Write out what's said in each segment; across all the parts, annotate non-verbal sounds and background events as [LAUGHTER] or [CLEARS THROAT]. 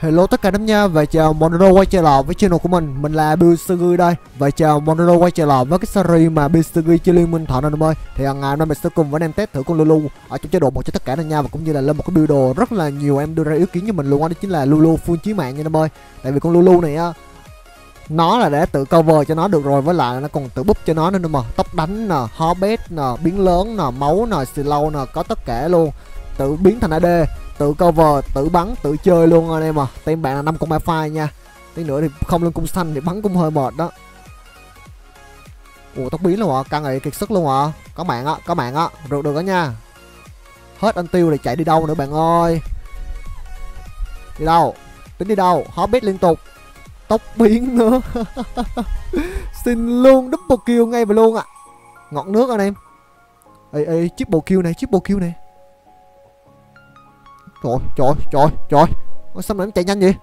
Hello tất cả đám nha và chào Monero quay trở lại với channel của mình. Mình là Bill đây. Và chào Monero quay trở lại với cái series mà Bill chơi liên minh thọ anh em ơi. Thì ngày hôm nay mình sẽ cùng với anh em test thử con Lulu Ở trong chế độ một cho tất cả anh nha Và cũng như là lên một cái build đồ rất là nhiều em đưa ra ý kiến cho mình luôn Đó chính là Lulu full chí mạng nha anh em ơi. Tại vì con Lulu này á, nó là để tự cover cho nó được rồi, với lại nó còn tự búp cho nó nữa mà tóc đánh nè hobbit nè, biến lớn nè, máu nè slow nè, có tất cả luôn. Tự biến thành AD tự cover, tự bắn, tự chơi luôn anh em à team bạn là năm con Malphite nha. Tí nữa thì không lên cung xanh thì bắn cũng hơi mệt đó. Ủa, tóc biến luôn hả căng này kiệt sức luôn hả có mạng á, có mạng á. Được được đó nha. Hết anh tiêu thì chạy đi đâu nữa bạn ơi? Đi đâu? Tính đi đâu? Hobbit liên tục. Tóc biến nữa. [LAUGHS] Xin luôn double kill ngay và luôn ạ. À. ngọn nước anh em. Ê ê, triple kill này, triple kill này trời trời trời trời. Ôi, sao mà nó chạy nhanh vậy?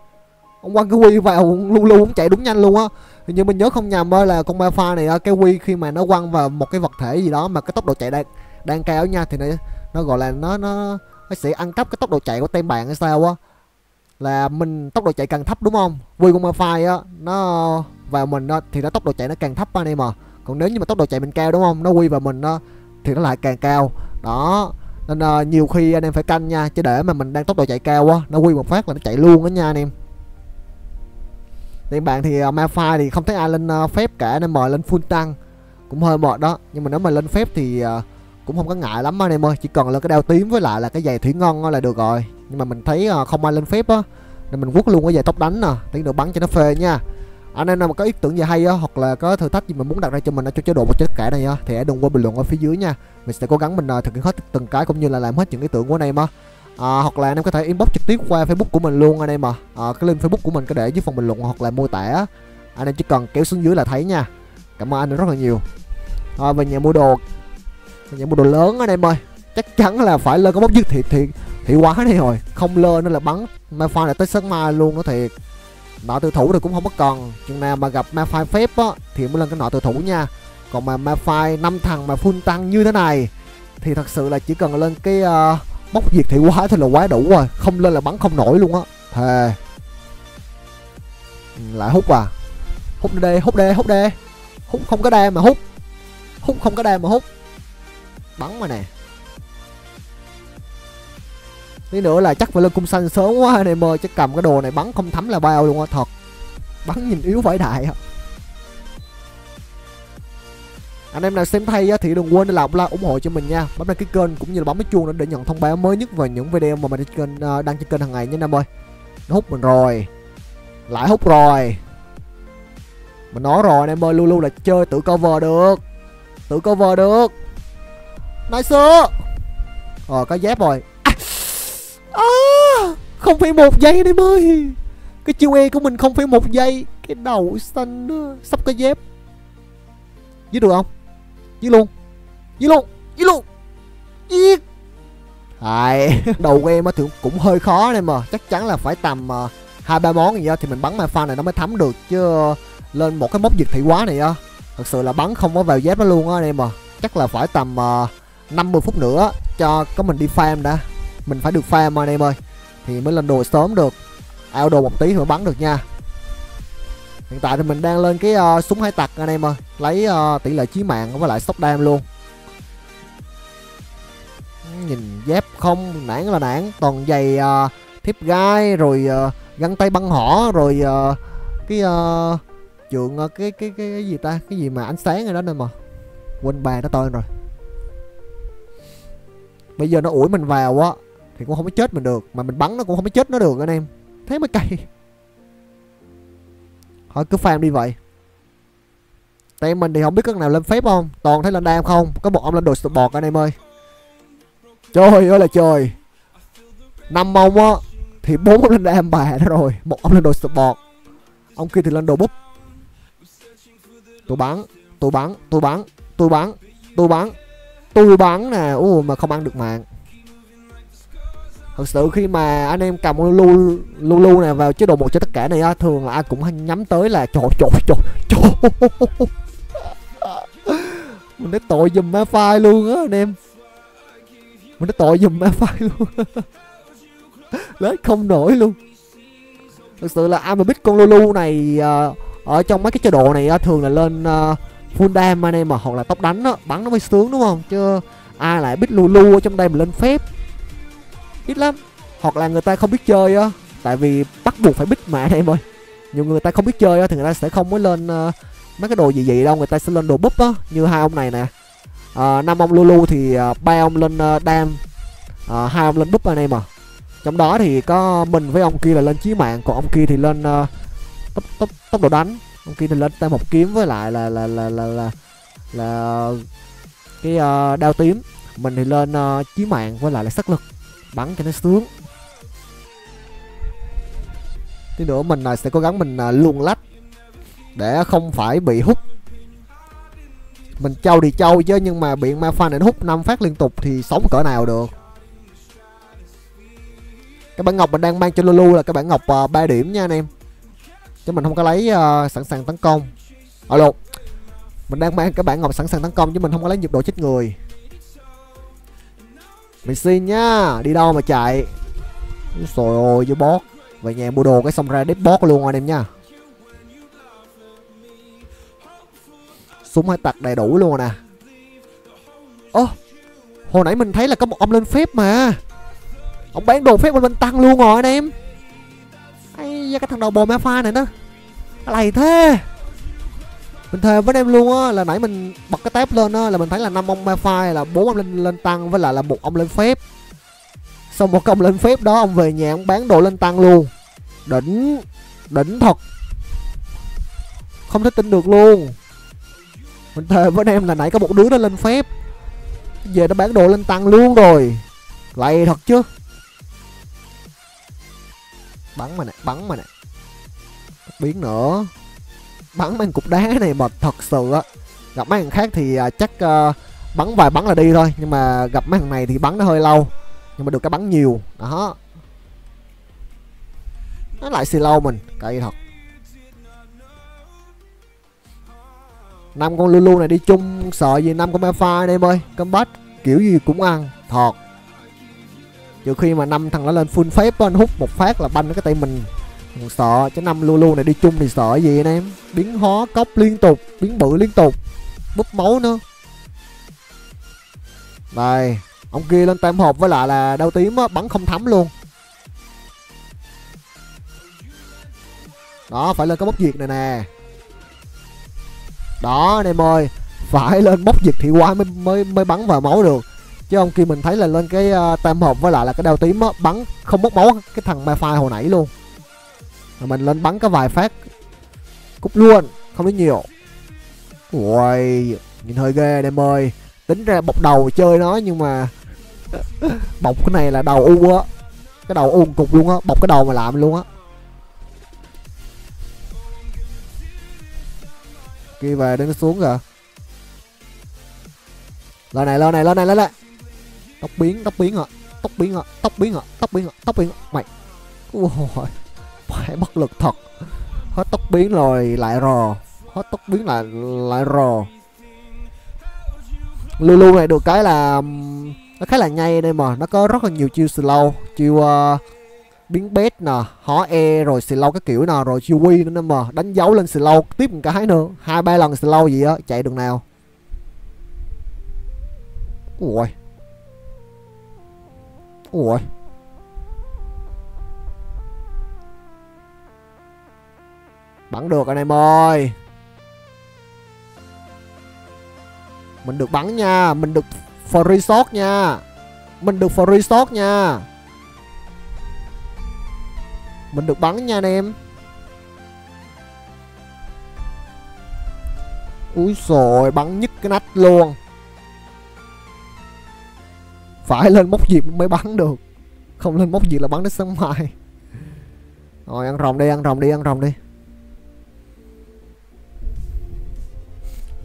Ông quăng cái quy vào lu lu cũng chạy đúng nhanh luôn á. Nhưng mình nhớ không nhầm ơi là con pha này cái quy khi mà nó quăng vào một cái vật thể gì đó mà cái tốc độ chạy đang đang cao nha thì nó nó gọi là nó nó nó sẽ ăn cắp cái tốc độ chạy của tem bạn hay sao á. Là mình tốc độ chạy càng thấp đúng không? Quy con Malphite á nó vào mình đó, thì nó tốc độ chạy nó càng thấp anh em à. Còn nếu như mà tốc độ chạy mình cao đúng không? Nó quy vào mình đó, thì nó lại càng cao. Đó nên uh, nhiều khi anh em phải canh nha chứ để mà mình đang tốc độ chạy cao quá nó quy một phát là nó chạy luôn đó nha anh em. Thì bạn thì uh, Malphite thì không thấy ai lên uh, phép cả nên mời lên full tăng cũng hơi mệt đó. Nhưng mà nếu mà lên phép thì uh, cũng không có ngại lắm anh em ơi chỉ cần là cái đeo tím với lại là cái giày thủy ngân là được rồi. Nhưng mà mình thấy uh, không ai lên phép á nên mình quất luôn cái giày tóc đánh nè tí được bắn cho nó phê nha anh em nào mà có ý tưởng gì hay á hoặc là có thử thách gì mà muốn đặt ra cho mình ở trong chế độ một tất cả này á thì hãy đừng quên bình luận ở phía dưới nha. Mình sẽ cố gắng mình à, thực hiện hết từng cái cũng như là làm hết những ý tưởng của anh em á. À, hoặc là anh em có thể inbox trực tiếp qua facebook của mình luôn anh em à, à cái link facebook của mình có để dưới phần bình luận hoặc là mô tả anh em chỉ cần kéo xuống dưới là thấy nha. Cảm ơn anh rất là nhiều. À, về nhà mua đồ. Về nhà mua đồ lớn anh em ơi. Chắc chắn là phải lên có bóc dứt thiệt thiệt thị quá này rồi. Không lên nó là bắn. Mai pha là tới sáng mai luôn đó thiệt nọ tự thủ thì cũng không có còn. Chừng nào mà gặp ma phai phép á thì mới lên cái nọ tự thủ nha. Còn mà ma phai năm thằng mà full tăng như thế này thì thật sự là chỉ cần lên cái ờ, uh, bốc diệt thị quá thôi là quá đủ rồi. Không lên là bắn không nổi luôn á. Thề. Ừ, lại hút à. Hút đi hút đi hút đi. Hút không có đam mà hút. Hút không có đam mà hút. Bắn mà nè tí nữa là chắc phải lên cung xanh sớm quá anh em ơi, chắc cầm cái đồ này bắn không thấm là bao luôn á, thật. Bắn nhìn yếu phải đại á anh em nào xem thay thì đừng quên để like ủng hộ cho mình nha. Bấm đăng ký kênh cũng như là bấm cái chuông để nhận thông báo mới nhất về những video mà mình kênh ờ, đăng trên kênh hàng ngày nha anh em ơi. Nó hút mình rồi. Lại hút rồi. Mình nói rồi anh em ơi, luôn luôn là chơi tự cover được. Tự cover được. Nice rồi ờ, có dép rồi à, không phải một giây đấy em ơi. Cái chiêu e của mình không phải một giây. Cái đầu xanh đó, sắp có dép. Giết được không? Giết luôn. Giết luôn. Giết luôn. Giết. Đấy, [LAUGHS] đầu của em á thì cũng hơi khó nên mà. Chắc chắn là phải tầm à, hai uh, ba món gì đó thì mình bắn mai pha này nó mới thấm được chứ ờ, lên một cái mốc diệt thị quá này á. Thật sự là bắn không có vào dép nó luôn á anh em à. Chắc là phải tầm à, uh, 50 phút nữa cho có mình đi farm đã mình phải được farm anh em ơi. Thì mới lên đồ sớm được. Ao đồ một tí thì mới bắn được nha. Hiện tại thì mình đang lên cái uh, súng hai tặc anh em ơi. Lấy uh, tỷ lệ chí mạng với lại sốc đam luôn. Nhìn dép không nản là nản. Toàn giày uh, thiếp gai rồi uh, găng tay băng hỏ rồi uh, cái uh, trường uh, cái, cái cái cái gì ta? Cái gì mà ánh sáng rồi đó nên mà quên bàn nó tên rồi. Bây giờ nó ủi mình vào á thì cũng không có chết mình được, mà mình bắn nó cũng không có chết nó được anh em. Thế mới cay. Thôi, cứ farm đi vậy. Tay mình thì không biết có nào lên phép không? Toàn thấy lên đam không? Có một ông lên đồ bọt anh em ơi. Trời ơi là trời. Năm ông á, Thì bốn ông lên đam bà đó rồi. Một ông lên đồ bọt. Ông kia thì lên đồ búp. Tôi bắn Tôi bắn Tôi bắn Tôi bắn Tôi bắn Tôi bắn nè. Ô mà không ăn được mạng thật sự khi mà anh em cầm lulu lulu này vào chế độ một cho tất cả này á thường là ai cũng nhắm tới là trời trời trời trời [LAUGHS] mình đã tội giùm ma phai luôn á anh em. Mình đã tội giùm ma phai luôn. [LAUGHS] Lấy không nổi luôn. Thực sự là ai mà biết con Lulu này uh, ở trong mấy cái chế độ này uh, thường là lên uh, full dam anh em mà hoặc là tóc đánh á bắn nó mới sướng đúng không? Chứ ai lại biết Lulu ở trong đây mà lên phép ít lắm. Hoặc là người ta không biết chơi á tại vì bắt buộc phải biết mà anh em ơi. Nhiều người ta không biết chơi á thì người ta sẽ không mới lên uh, mấy cái đồ gì gì đâu người ta sẽ lên đồ búp á như hai ông này nè. Uh, năm ông Lulu thì uh, ba ông lên uh, đam. Uh, hai ông lên búp anh em à. Trong đó thì có mình với ông kia là lên chí mạng còn ông kia thì lên uh, tốc tốc tốc độ đánh. Ông kia thì lên tay một kiếm với lại là là là là là, là cái uh, đao tím. Mình thì lên uh, chí mạng với lại là sắc lực bắn cho nó sướng. Tí nữa mình uh, sẽ cố gắng mình uh, luồn lách để không phải bị hút mình trâu thì trâu chứ nhưng mà bị ma pha này hút năm phát liên tục thì sống cỡ nào được. Cái bản ngọc mình đang mang cho Lulu là cái bản ngọc à, uh, 3 điểm nha anh em. Chứ mình không có lấy uh, sẵn sàng tấn công. Alo mình đang mang cái bản ngọc sẵn sàng tấn công chứ mình không có lấy nhịp độ chết người mình xin nhá, đi đâu mà chạy? Rồi ôi với bot về nhà mua đồ cái xong ra đếp bot luôn anh em nha. Súng hai tặc đầy đủ luôn nè. Ơ, hồi nãy mình thấy là có một ông lên phép mà. Ông bán đồ phép bên bên tăng luôn rồi anh em. Ai da, cái thằng đầu bò ma pha này nó lầy thế mình thề với em luôn á, là nãy mình bật cái tab lên á, là mình thấy là năm ông ma phai, là bốn ông lên lên tăng với lại là một ông lên phép. Xong một ông lên phép đó, ông về nhà ông bán đồ lên tăng luôn. Đỉnh đỉnh thật. Không thể tin được luôn. Mình thề với em là nãy có một đứa nó lên phép. Về nó bán đồ lên tăng luôn rồi. Lại thật chứ. Bắn mà nè, bắn mà nè. Biến nữa bắn mấy cục đá này mà thật sự á gặp mấy thằng khác thì à, chắc uh, bắn vài bắn là đi thôi nhưng mà gặp mấy thằng này thì bắn nó hơi lâu nhưng mà được cái bắn nhiều đó. Nó lại xì lâu mình cậy thật. Năm con Lulu này đi chung sợ gì năm con mefa anh em ơi combat kiểu gì cũng ăn thọt trừ khi mà năm thằng nó lên full phép nó hút một phát là banh cái tay mình sợ chứ năm Lulu này đi chung thì sợ gì anh em? Biến hóa cốc liên tục biến bự liên tục. Búp máu nữa. Đây ông kia lên tam hộp với lại là đau tím á bắn không thấm luôn. Đó phải lên cái bốc diệt này nè. Đó anh em ơi phải lên bốc diệt thì quá mới mới mới bắn vào máu được. Chứ ông kia mình thấy là lên cái uh, tam hộp với lại là cái đau tím á bắn không bốc máu cái thằng ma phai hồi nãy luôn rồi mình lên bắn cái vài phát. Cút luôn, không đến nhiều. Ui nhìn hơi ghê đây em ơi. Tính ra bọc đầu chơi nó nhưng mà [LAUGHS] bọc cái này là đầu u á. Cái đầu u cục luôn á, bọc cái đầu mà làm luôn á. Kia về đến xuống rồi lên này lên này lên này lên này. Tóc biến tóc biến hả? Tóc biến hả? Tóc biến hả? Tóc biến hả? Tóc biến hả? Mày. Ui phải bất lực thật. Hết tốc biến rồi lại rò. Hết tốc biến lại lại rò. Lulu này được cái là nó khá là nhây đây mà. Nó có rất là nhiều chiêu slow chiêu uh, biến bét nè hó e rồi slow cái kiểu nào rồi chiêu quy nữa mà. Đánh dấu lên slow tiếp một cái nữa. Hai ba lần slow gì á chạy đường nào? Ui. Ui. Bắn được anh em ơi. Mình được bắn nha, mình được free shot nha. Mình được free shot nha. Mình được bắn nha anh em. Úi rồi bắn nhức cái nách luôn. Phải lên móc diệp mới bắn được. Không lên móc diệp là bắn đến sáng mai. Rồi, ăn rồng đi, ăn rồng đi, ăn rồng đi.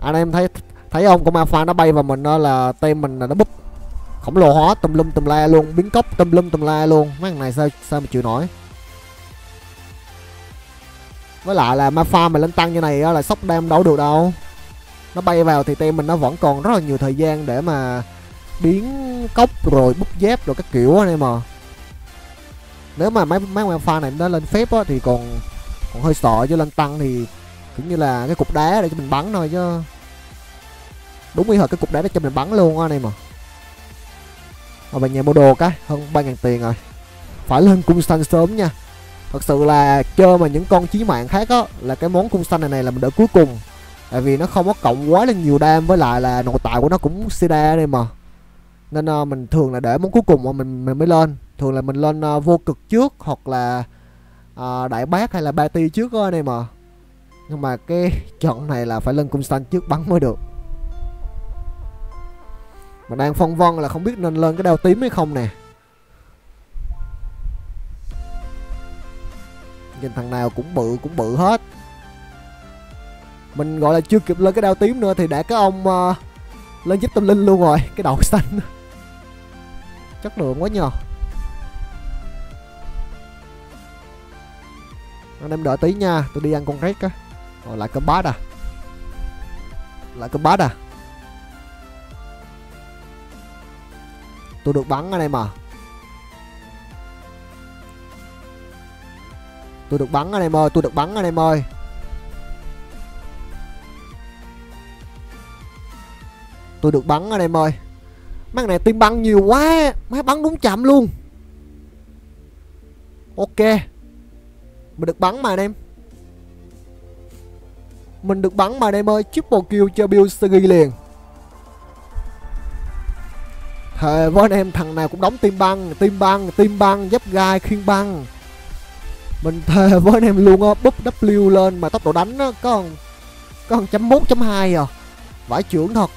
Anh em thấy thấy ông con ma pha nó bay vào mình đó là tem mình là nó búp. Khổng lồ hóa tùm lum tùm la luôn, biến cốc tùm lum tùm la luôn. Mấy thằng này sao sao mà chịu nổi? Với lại là ma pha mà lên tăng như này là sốc đam đâu được đâu. Nó bay vào thì tem mình nó vẫn còn rất là nhiều thời gian để mà biến cốc rồi bút dép rồi các kiểu anh em mà nếu mà mấy mấy con pha này nó lên phép á thì còn còn hơi sợ chứ lên tăng thì cũng như là cái cục đá để cho mình bắn thôi chứ đúng như thật cái cục đá nó cho mình bắn luôn á anh em mà mà về nhà mua đồ cái hơn ba ngàn tiền rồi. Phải lên cung xanh sớm nha. Thật sự là chơi mà những con chí mạng khác á là cái món cung xanh này này là mình đợi cuối cùng. Tại vì nó không có cộng quá là nhiều đam với lại là nội tại của nó cũng sida đây mà nên uh, mình thường là để món cuối cùng mà mình mình mới lên. Thường là mình lên uh, vô cực trước hoặc là uh, đại bác hay là ba ti trước đó anh em mà nhưng mà cái [LAUGHS] trận này là phải lên cung xanh trước bắn mới được mà đang phân vân là không biết nên lên cái đao tím hay không nè. Nhìn thằng nào cũng bự cũng bự hết. Mình gọi là chưa kịp lên cái đao tím nữa thì đã cái ông uh, lên giúp tâm linh luôn rồi [LAUGHS] cái đầu xanh. Chất lượng quá nhờ. Anh em đợi tí nha tôi đi ăn con rết á. Rồi lại cơm bát à? Lại cơm bát à? Tôi được bắn anh em à tôi được bắn anh em ơi tôi được bắn anh em ơi tôi được bắn anh em ơi mấy này tim bắn nhiều quá má bắn đúng chậm luôn. Ok. Mình được bắn mà anh em. Mình được bắn mà anh em ơi, triple kill cho Bill Sagi liền. Thề với anh em thằng nào cũng đóng tim băng Tim băng, tim băng, giáp gai, khiên băng. Mình thề [LAUGHS] với anh em luôn á Búp W lên mà tốc độ đánh á Có con Có chấm một chấm hai à. Vãi trưởng thật.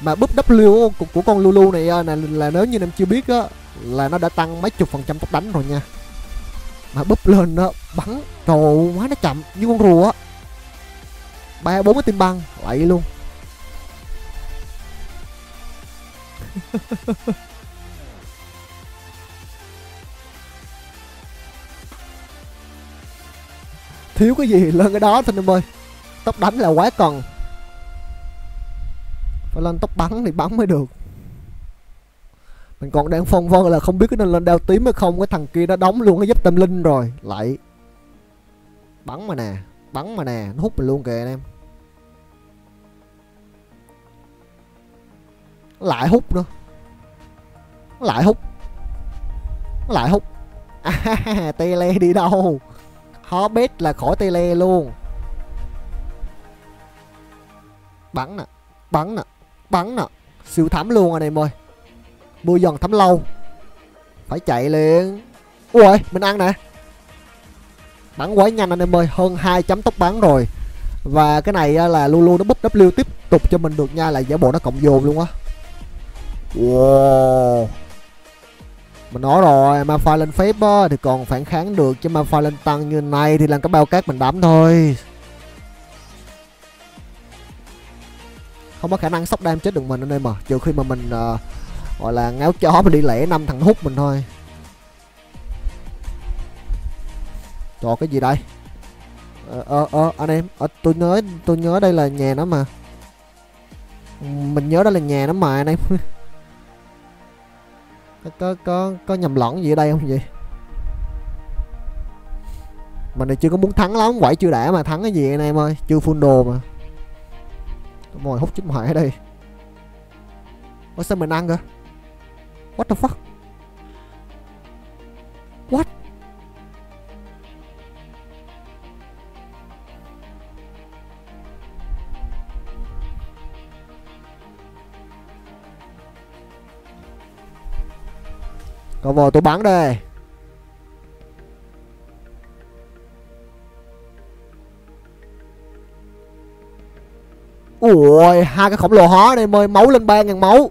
Mà búp W của, của con Lulu này à, là, là nếu như anh em chưa biết á Là nó đã tăng mấy chục phần trăm tốc đánh rồi nha. Mà búp lên đó Bắn Trời quá nó chậm như con rùa á. Ba bốn cái tim băng vậy luôn. [LAUGHS] thiếu cái gì lên cái đó thôi em ơi. Tóc đánh là quá cần. Phải lên tóc bắn thì bắn mới được. Mình còn đang phân vân là không biết cái nên lên đeo tím hay không. Cái thằng kia nó đóng luôn cái giúp tâm linh rồi. Lại. Bắn mà nè, bắn mà nè, nó hút mình luôn kìa anh em. Lại hút nữa. Lại hút. Lại hút. À, [LAUGHS] tele đi đâu? Khó biết là khỏi tele luôn. Bắn nè bắn nè bắn nè. Siêu thấm luôn anh em ơi. Mưa dần thấm lâu. Phải chạy liền. Ui mình ăn nè. Bắn quá nhanh anh em ơi. Hơn hai chấm tốc bắn rồi. Và cái này là Lulu nó búp W tiếp tục cho mình được nha. Là giả bộ nó cộng dồn luôn á. Wow. Mình nói rồi mà pha lên phép á, thì còn phản kháng được Chứ mà pha lên tăng như này thì làm cái bao cát mình đấm thôi. Không có khả năng sóc đam chết được mình ở đây mà Trừ khi mà mình uh, gọi là ngáo chó mà đi lẻ năm thằng hút mình thôi. Trời cái gì đây? Ờ ờ ờ anh em ờ, tôi nhớ tôi nhớ đây là nhà nó mà. Mình nhớ đây là nhà nó mà anh em. [LAUGHS] có có có nhầm lẫn gì ở đây không vậy? Mình này chưa có muốn thắng lắm quậy chưa đã mà thắng cái gì anh em ơi, chưa full đồ mà. Tôi ngồi hút chết mẹ đây. Ủa, sao mình ăn cơ? What the fuck? What? Còn vò tôi bắn đây. Ui hai cái khổng lồ hóa đây, mời máu lên ba ngàn máu.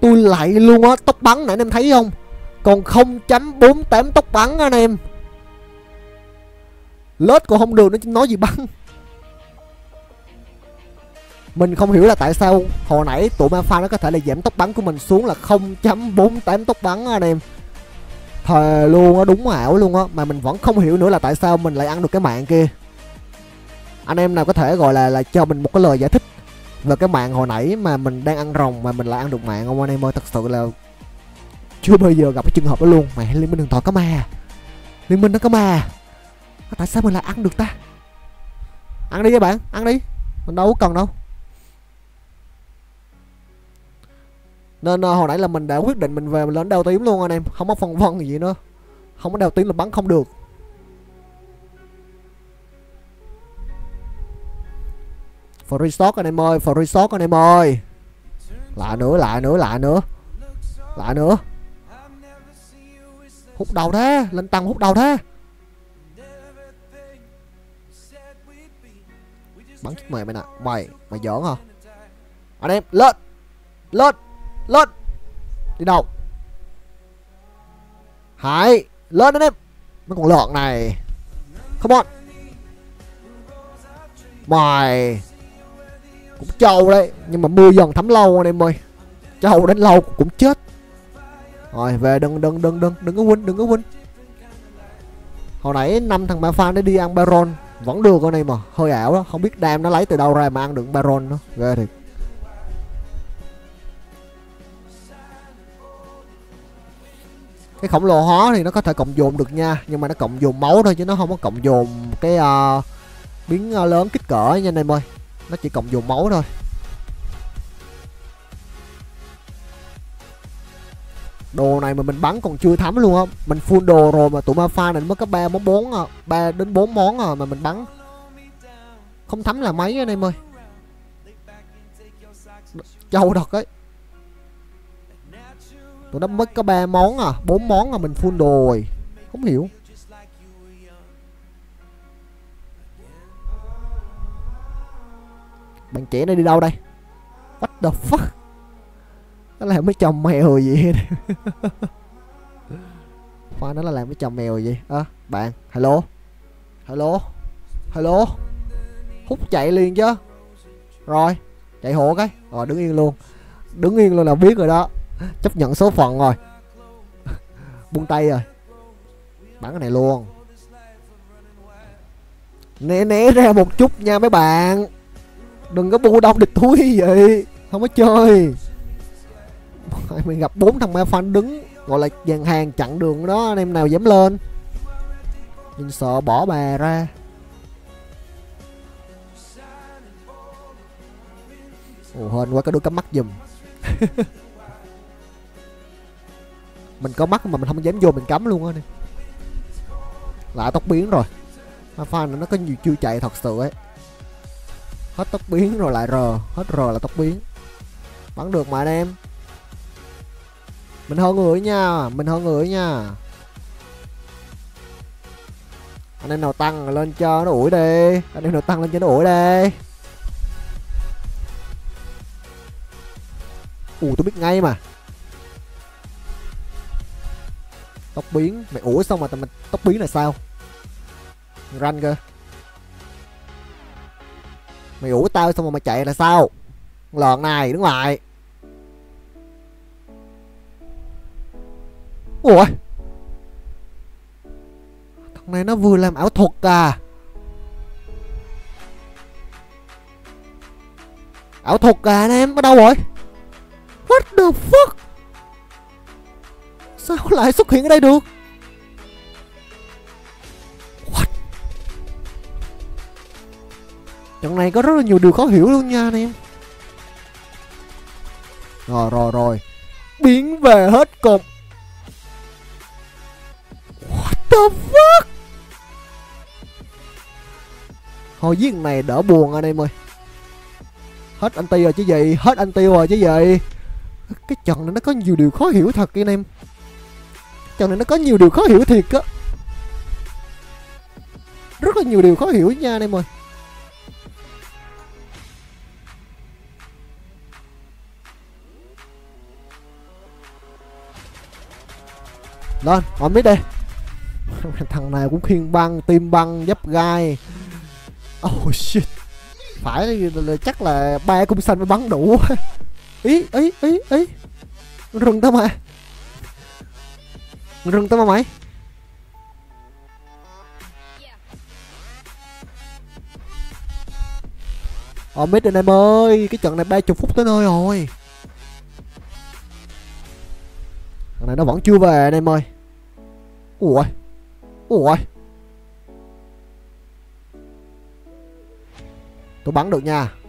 Tôi lại luôn á Tốc bắn nãy anh em thấy không? Còn 0.48 tốc bắn anh em. Lết còn không được nó nói gì bắn mình không hiểu là tại sao hồi nãy tụi Malphite nó có thể là giảm tốc bắn của mình xuống là 0.48 tốc bắn anh em. Thề luôn á, đúng ảo luôn á Mà mình vẫn không hiểu nữa là tại sao mình lại ăn được cái mạng kia. Anh em nào có thể gọi là là cho mình một cái lời giải thích Về cái mạng hồi nãy mà mình đang ăn rồng mà mình lại ăn được mạng không anh em ơi? Thật sự là chưa bao giờ gặp cái trường hợp đó luôn. Mày liên minh đường thoại có ma. Liên minh nó có ma. Tại sao mình lại ăn được ta? Ăn đi các bạn ăn đi. Mình đâu có cần đâu. Nên uh, hồi nãy là mình đã quyết định mình về mình lên đầu tím luôn anh em. Không có phân vân gì nữa. Không có đầu tím là bắn không được. Free stock anh em ơi free stock anh em ơi. Lại nữa lại nữa lại nữa. Lại nữa. Hút đầu thế lên tăng hút đầu thế. Bắn chết mày mày nè mày mày giỡn hả? Anh em lên lên lên. Đi đâu? Hải lên anh em. Mấy con lợn này. Come on. Mày cũng trâu đấy, nhưng mà mưa dần thấm lâu anh em ơi. Trâu đến lâu cũng chết. Rồi, về đừng đừng đừng đừng đừng có win đừng có win hồi nãy năm thằng ma fan nó đi ăn baron. Vẫn được con này mà. Hơi ảo đó, không biết đam nó lấy từ đâu ra mà ăn được baron nữa ghê thiệt. Cái khổng lồ hóa thì nó có thể cộng dồn được nha nhưng mà nó cộng dồn máu thôi chứ nó không có cộng dồn cái à, uh, biến uh, à, lớn kích cỡ nha anh em ơi. Nó chỉ cộng dồn máu thôi. Đồ này mà mình bắn còn chưa thấm luôn á. Mình full đồ rồi mà tụi ma pha này mới có ba món bốn à ba đến bốn món à mà mình bắn. Không thấm là mấy anh em ơi. Châu thật ấy tụi nó mất có ba món à bốn món à mình full đồ rồi không hiểu. Bạn trẻ này đi đâu đây? What the fuck? Nó làm mấy chồng mèo gì [LAUGHS] khoa nó là làm mấy chồng mèo gì ơ à, bạn hello? Hello? Hello? Hút chạy liền chứ. Rồi chạy hộ cái. Rồi đứng yên luôn. Đứng yên luôn là biết rồi đó chấp nhận số phận rồi. [LAUGHS] Buông tay rồi. Bắn cái này luôn. Né né ra một chút nha mấy bạn. Đừng có bu đông địch thúi vậy. Không có chơi. Mình gặp bốn thằng ma fan đứng, gọi là dàn hàng chặn đường đó. Anh em nào dám lên. Mình sợ bỏ bà ra. Ồ, hên quá, cái đôi cắm mắt giùm. [LAUGHS] mình có mắt mà mình không dám vô mình cắm luôn á đi. Lại tóc biến rồi. Mà fan nó có nhiều chiêu chạy thật sự ấy. Hết tóc biến rồi lại rờ hết rờ là tóc biến. Bắn được mà anh em. Mình hơn người nha, mình hơn người nha. Anh em nào tăng lên cho nó ủi đi. Anh em nào tăng lên cho nó ủi đi. Ù tôi biết ngay mà. Tóc biến. Mày, ủa xong mà tao mày tóc biến là sao? Ranh cơ. Mày, ủa tao xong rồi mày chạy là sao? Lợn này đứng lại. Ủa? Thằng này nó vừa làm ảo thuật à? Ảo thuật à anh em? Ở đâu rồi. What the fuck? Sao lại xuất hiện ở đây được? What? Trận này có rất là nhiều điều khó hiểu luôn nha anh em. Rồi rồi rồi. Biến về hết cục What the fuck? Hồi giết này đỡ buồn anh em ơi. Hết anti rồi chứ gì? Hết anti rồi chứ gì? Cái trận này nó có nhiều điều khó hiểu thật anh em. Trận này nó có nhiều điều khó hiểu thiệt á. Rất là nhiều điều khó hiểu nha anh em ơi. Lên on biết đi. [LAUGHS] Thằng này cũng khiên băng tim băng giáp gai. Oh shit. Phải là, chắc là ba cung xanh mới bắn đủ. [LAUGHS] Ý ý ý ý. Rừng tao mà rừng tao mà mày Ờ mid anh em ơi, Cái trận này ba chục phút tới nơi rồi. Thằng này nó vẫn chưa về anh em ơi. Ủa? Ủa? Tôi bắn được nha.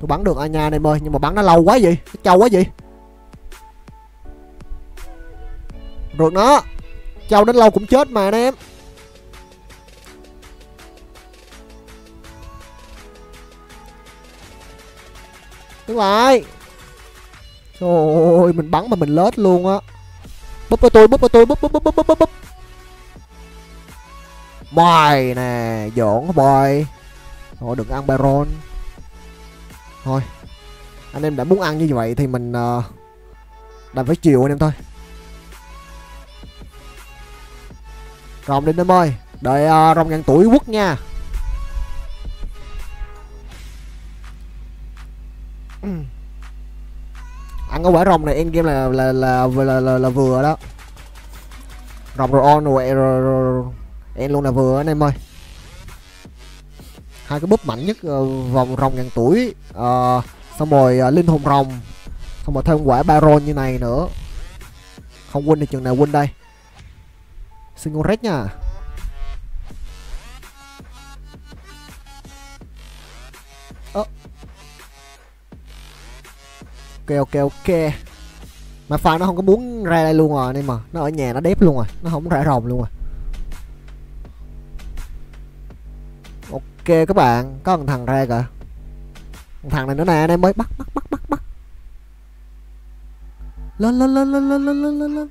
Tôi bắn được ở nhà anh em ơi nhưng mà bắn nó lâu quá gì nó trâu quá gì rồi nó, trâu đến lâu cũng chết mà anh em. Đứng lại. Trời ơi, mình bắn mà mình lết luôn á. Búp vào tôi, búp vào tôi, búp búp búp búp búp búp. Mày nè dọn hả boy thôi đừng ăn baron thôi anh em đã muốn ăn như vậy thì mình uh, đành phải chiều anh em thôi. Rồng đi em ơi đợi ờ, uh, rồng ngàn tuổi quốc nha. [CLEARS THROAT] Ăn cái quả rồng này em game là là là là, là, là, là vừa đó. Rồng rồi on rồi, rồi, rồi, rồi em luôn là vừa anh em ơi hai cái búp mạnh nhất uh, vòng rồng ngàn tuổi. Uh, xong rồi uh, linh hồn rồng. Xong rồi thêm quả baron như này nữa. Không quên thì chừng nào quên đây. Single red nha. Ơ. Ok ok ok. Mà pha nó không có muốn ra đây luôn rồi nên mà nó ở nhà nó đép luôn rồi. Nó không ra rồng luôn rồi. Các bạn. Có một thằng ra kìa. Thằng này nữa nè anh em mới bắt bắt bắt bắt bắt. Lên lên lên lên lên lên lên lên. Lên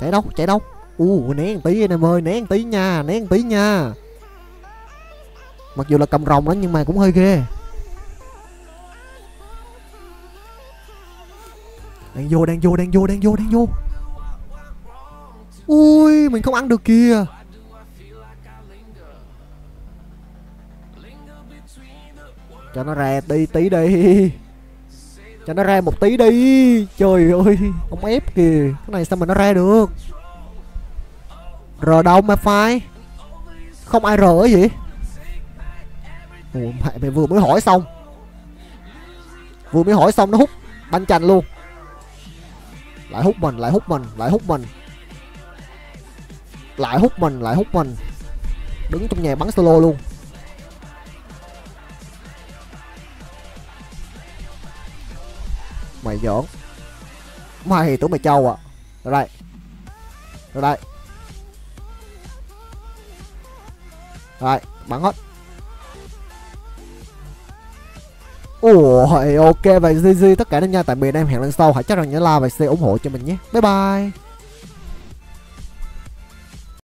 chạy đâu chạy đâu? U uh, né một tí anh em ơi né một tí nha né một tí nha. Mặc dù là cầm rồng đó nhưng mà cũng hơi ghê. Đang vô đang vô đang vô đang vô đang vô. Ui mình không ăn được kìa. Cho nó ra đi tí đi. Cho nó ra một tí đi. Trời ơi không ép kìa. Cái này sao mà nó ra được? R đâu mà phai. Không ai r gì. Ủa, mẹ mày vừa mới hỏi xong. Vừa mới hỏi xong nó hút banh chành luôn. Lại hút mình, lại hút mình, lại hút mình. Lại hút mình, lại hút mình. Đứng trong nhà bắn solo luôn. Mày giỡn. Mày tưởng mày trâu à. Rồi đây. Rồi đây. Rồi, bắn hết. Ủa, ok và GG tất cả đến nha tạm biệt em hẹn lần sau. Hãy chắc rằng nhớ like và share ủng hộ cho mình nhé. Bye bye.